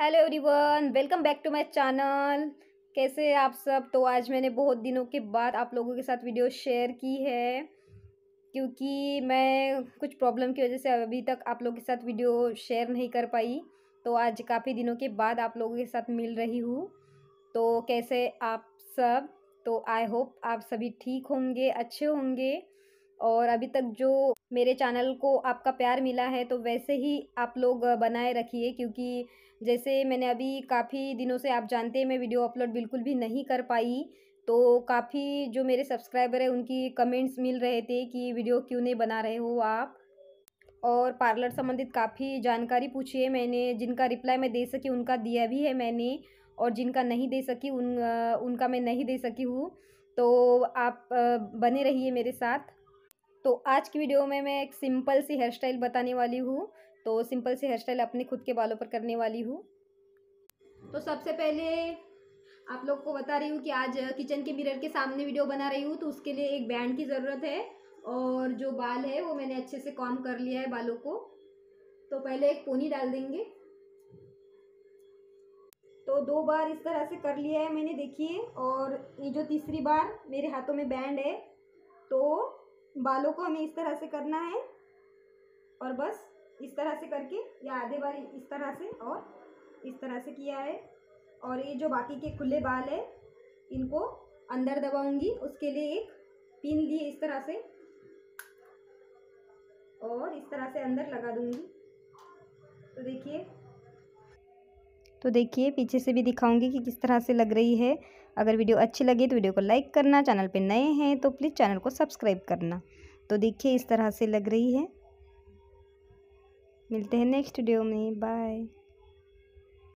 Hello everyone, welcome back to my channel. कैसे आप सब? तो आज मैंने बहुत दिनों के बाद आप लोगों के साथ वीडियो शेयर की है, क्योंकि मैं कुछ प्रॉब्लम की वजह से अभी तक आप लोगों के साथ वीडियो शेयर नहीं कर पाई। तो आज काफ़ी दिनों के बाद आप लोगों के साथ मिल रही हूँ। तो कैसे आप सब? तो आई होप आप सभी ठीक होंगे, अच्छे होंगे। और अभी तक जो मेरे चैनल को आपका प्यार मिला है तो वैसे ही आप लोग बनाए रखिए, क्योंकि जैसे मैंने अभी काफ़ी दिनों से आप जानते हैं, मैं वीडियो अपलोड बिल्कुल भी नहीं कर पाई। तो काफ़ी जो मेरे सब्सक्राइबर हैं, उनकी कमेंट्स मिल रहे थे कि वीडियो क्यों नहीं बना रहे हो आप? और पार्लर संबंधित काफ़ी जानकारी पूछी है मैंने, जिनका रिप्लाई मैं दे सकी, उनका दिया भी है मैंने, और जिनका नहीं दे सकी, उन, उनका मैं नहीं दे सकी हूँ। तो आप, बने रहिए मेरे साथ। तो आज की वीडियो में मैं एक सिंपल सी हेयर स्टाइल बताने वाली हूँ। तो सिंपल सी हेयर स्टाइल अपने खुद के बालों पर करने वाली हूँ। तो सबसे पहले आप लोग को बता रही हूँ कि आज किचन के मिरर के सामने वीडियो बना रही हूँ तो उसके लिए एक बैंड की ज़रूरत है और जो बाल है वो मैंने अच्छे से कॉम कर लिया है बालों को। तो पहले एक पोनी डाल देंगे। तो दो बार इस तरह से कर लिया है मैंने, देखिए, और ये जो तीसरी बार मेरे हाथों में बैंड है तो बालों को हमें इस तरह से करना है और बस इस तरह से करके या आधे बार इस तरह से और इस तरह से किया है। और ये जो बाकी के खुले बाल है, इनको अंदर दबाऊँगी। उसके लिए एक पिन लिए इस तरह से और इस तरह से अंदर लगा दूँगी। तो देखिए तो देखिए, पीछे से भी दिखाऊँगी कि किस तरह से लग रही है। अगर वीडियो अच्छी लगे तो वीडियो को लाइक करना, चैनल पे नए हैं तो प्लीज़ चैनल को सब्सक्राइब करना। तो देखिए, इस तरह से लग रही है। मिलते हैं नेक्स्ट वीडियो में। बाय।